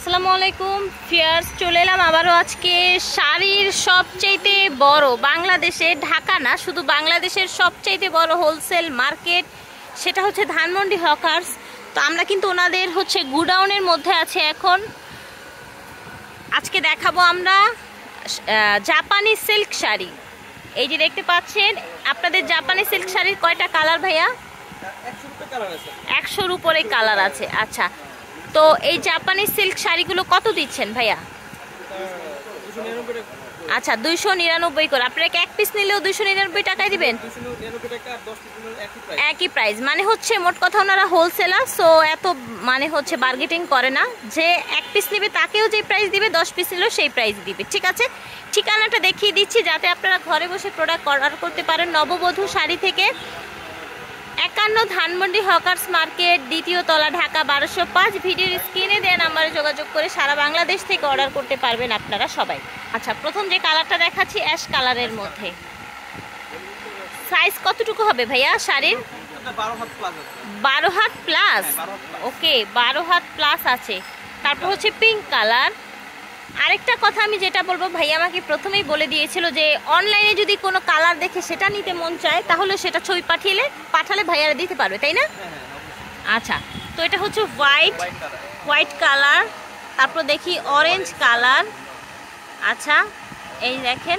আসসালামু আলাইকুম ফিয়ার্স চলে এলাম আবারও আজকে শাড়ির সবচাইতে বড়। বাংলাদেশে ঢাকা না শুধু বাংলাদেশের সবচাইতে বড় হোলসেল মার্কেট সেটা হচ্ছে ধানমন্ডি হকার্স তো আমরা কিন্তু ওনাদের হচ্ছে গুডাউনের মধ্যে আছে এখন। আজকে দেখাবো আমরা জাপানি সিল্ক শাড়ি। এই যে দেখতে পাচ্ছেন আপনাদের জাপানি সিল্ক শাড়ির কয়টা কালার ভাইয়া? একশোর উপরে কালার আছে আচ্ছা। তো এই জাপানি সিল্ক শাড়িগুলো কত দিচ্ছেন ভাইয়া? আচ্ছা দুইশো নিরানব্বই করে। আপনারা এক পিস নিলেও দুইশো নিরানব্বই টাকায় দিবেন? একই প্রাইস মানে হচ্ছে মোট কথা ওনারা হোলসেলার সো এত মানে হচ্ছে বার্গেটিং করে না। যে এক পিস নেবে তাকেও যে প্রাইস দিবে, দশ পিস নিলেও সেই প্রাইস দিবে। ঠিক আছে? ঠিকানাটা দেখিয়ে দিচ্ছি যাতে আপনারা ঘরে বসে প্রোডাক্ট অর্ডার করতে পারেন। নববধূ শাড়ি থেকে একান্ন ধানমন্ডি হকার্স মার্কেট দ্বিতীয় তলা ঢাকা বারোশো পাঁচ। ভিডিওর স্ক্রিনে দেওয়া নাম্বারে যোগাযোগ করে সারা বাংলাদেশ থেকে অর্ডার করতে পারবেন আপনারা সবাই। আচ্ছা প্রথম যে কালারটা দেখাচ্ছি অ্যাশ কালারের মধ্যে। সাইজ কতটুকু হবে ভাইয়া শাড়ির? বারো হাত প্লাস হ্যাঁ, 12 হাত plus। ওকে বারো হাত প্লাস আছে। তারপর হচ্ছে পিঙ্ক কালার আরেকটা কথা আমি যেটা বলব ভাইয়া আমাকে প্রথমেই বলে দিয়েছিল যে অনলাইনে যদি কোনো কালার দেখে সেটা নিতে মন চায় তাহলে সেটা ছবি পাঠিয়ে পাঠালে ভাইয়ারা দিতে পারবে তাই না? হ্যাঁ হ্যাঁ আচ্ছা তো এটা হচ্ছে হোয়াইট হোয়াইট কালার তারপর দেখি অরেঞ্জ কালার আচ্ছা এই দেখেন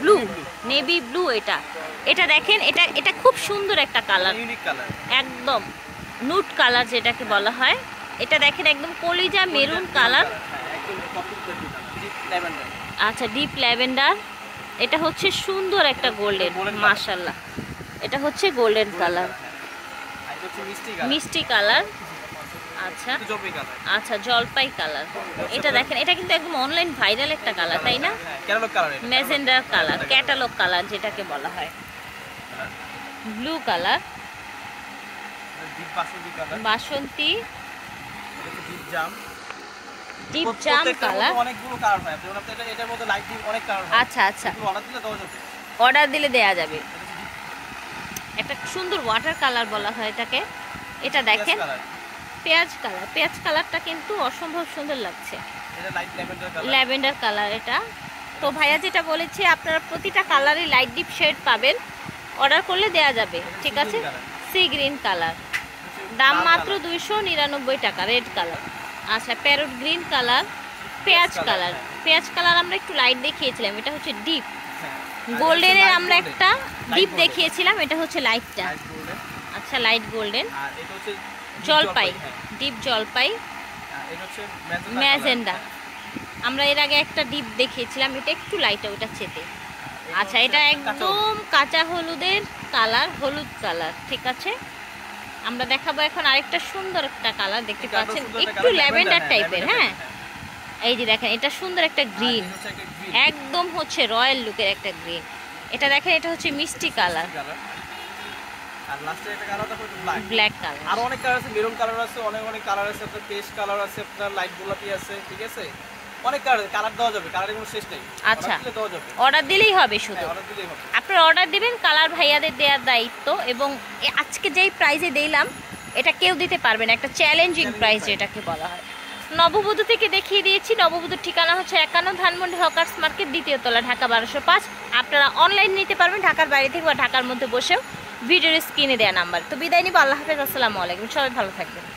ব্লু নেভি ব্লু এটা। এটা দেখেন এটা এটা খুব সুন্দর একটা কালার একদম নুট কালার যেটাকে বলা হয়। এটা দেখেন একদম কলিজা মেরুন কালার। হ্যাঁ ল্যাভেন্ডার আচ্ছা ডিপ ল্যাভেন্ডার এটা হচ্ছে সুন্দর একটা গোল্ডেন। মাশাল্লাহ এটা হচ্ছে গোল্ডেন কালার এটা হচ্ছে মিষ্টি কালার আচ্ছা। আচ্ছা জলপাই কালার এটা দেখেন এটা কিন্তু একদম অনলাইন ভাইরাল একটা কালার তাই না? হ্যাঁ catalogue colour colour catalogue colour যেটাকে বলা হয়। ব্লু কালার বাসন্তী কালার বাসন্তী। জাম। ডিপ জাম কালার? অনেকগুলো কালার হয়। যেমন আপনি এটা- এটার মধ্যে লাইট ডিপ অনেক কালার হয়। আচ্ছা আচ্ছা। অর্ডার দিলে দেওয়া যাবে। অর্ডার দিলে দেয়া যাবে। একটা সুন্দর ওয়াটার কালার বলা হয় এটাকে। এটা দেখেন। পেঁয়াজ কালার পেঁয়াজ কালারটা কিন্তু অসম্ভব সুন্দর লাগছে। ল্যাভেন্ডার কালার এটা। তো ভাইয়া যেটা বলেছে আপনারা প্রতিটা কালারে লাইট ডিপ শেড পাবেন। অর্ডার করলে দেয়া যাবে। ঠিক আছে? সি গ্রিন কালার দাম মাত্র। দুইশো নিরানব্বই টাকা রেড কালার আচ্ছা প্যারট গ্রিন কালার পেঁয়াজ কালার হ্যাঁ। পেঁয়াজ কালার আমরা একটু লাইট দেখিয়েছিলাম এটা হচ্ছে ডিপ হ্যাঁ গোল্ডেনের আমরা একটা ডিপ দেখিয়েছিলাম এটা হচ্ছে লাইটটা আচ্ছা লাইট গোল্ডেন জলপাই হ্যাঁ। ডিপ জলপাই। হচ্ছে ম্যাজেন্ডা আমরা এর আগে একটা ডিপ দেখিয়েছিলাম এটা একটু লাইট ওটা চেতে আচ্ছা এটা একদম কাঁচা হলুদের কালার হলুদ কালার ঠিক আছে? আমরা দেখাবো এখন আরেকটা সুন্দর একটা কালার দেখতে পাচ্ছেন? একটু ল্যাভেন্ডার টাইপের হ্যাঁ? এই যে দেখেন এটা সুন্দর একটা গ্রিন। একদম হচ্ছে রয়্যাল লুকের একটা গ্রিন। এটা দেখেন এটা হচ্ছে মিষ্টি কালার। আর লাস্টে একটা কালার তারপর ব্ল্যাক ব্ল্যাক কালার। আরও অনেক কালার আছে মেরুন কালার আছে অনেক অনেক কালার আছে আপনার পেস্ট কালার আছে আপনার লাইট গোলাপি আছে ঠিক আছে? অনেক কালার কালার দেওয়া যাবে কালারের কোনো শেষ নেই। আচ্ছা। অর্ডার দিলেই হবে শুধু। হ্যাঁ অর্ডার দিলেই হবে। আপনার অর্ডার দিবেন কালার ভাইয়াদের দেওয়ার দায়িত্ব এবং আজকে যেই প্রাইজে দিলাম এটা কেউ দিতে পারবে না। একটা চ্যালেঞ্জিং প্রাইস যেটাকে বলা হয়। নববধূ থেকে দেখিয়ে দিয়েছি নববধূর ঠিকানা হচ্ছে একান্ন ধানমন্ডি হকার্স মার্কেট দ্বিতীয় তলা ঢাকা বারোশো পাঁচ। আপনারা অনলাইন নিতে পারবেন ঢাকার বাইরে থেকে বা ঢাকার মধ্যে বসেও। ভিডিওর স্ক্রিনে দেওয়া নাম্বার তো বিদায় নিব আল্লাহ হাফেজ আসসালামু আলাইকুম। সবাই ভালো থাকবেন।